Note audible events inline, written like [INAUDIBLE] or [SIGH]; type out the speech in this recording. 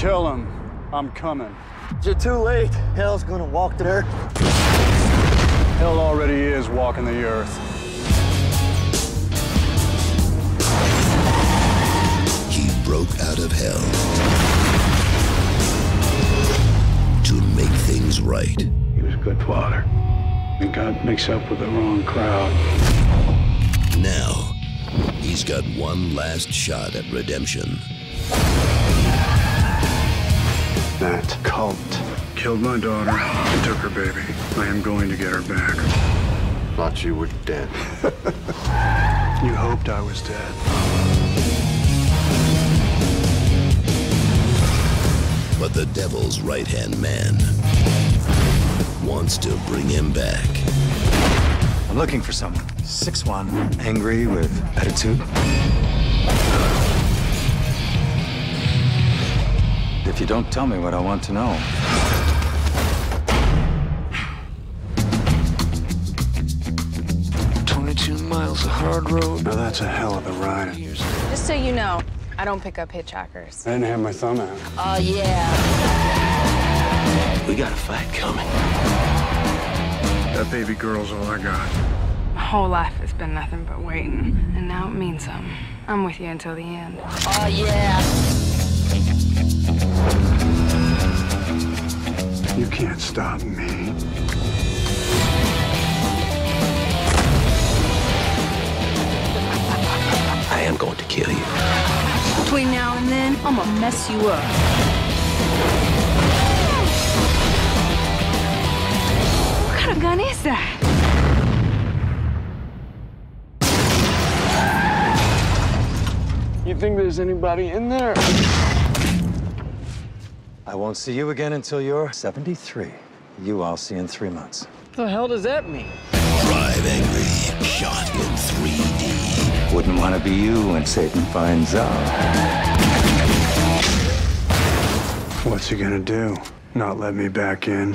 Tell him I'm coming. You're too late. Hell's gonna walk the earth. Hell already is walking the earth. He broke out of hell to make things right. He was a good father. He got mixed up with the wrong crowd. Now, he's got one last shot at redemption. That cult killed my daughter and took her baby. I am going to get her back. Thought you were dead. [LAUGHS] You hoped I was dead. But the devil's right hand man wants to bring him back. I'm looking for someone. 6'1, angry with attitude. You don't tell me what I want to know, Twenty-two miles of hard road. Now that's a hell of a ride. Just so you know, I don't pick up hitchhikers. I didn't have my thumb out. Oh, yeah. We got a fight coming. That baby girl's all I got. My whole life has been nothing but waiting, and now it means something. I'm with you until the end. Oh, yeah. Stop me. I am going to kill you. Between now and then, I'm gonna mess you up. What kind of gun is that? You think there's anybody in there? I won't see you again until you're 73. You I'll see in three months. What the hell does that mean? Drive Angry, shot in 3D. Wouldn't want to be you when Satan finds out. What's he gonna do? Not let me back in?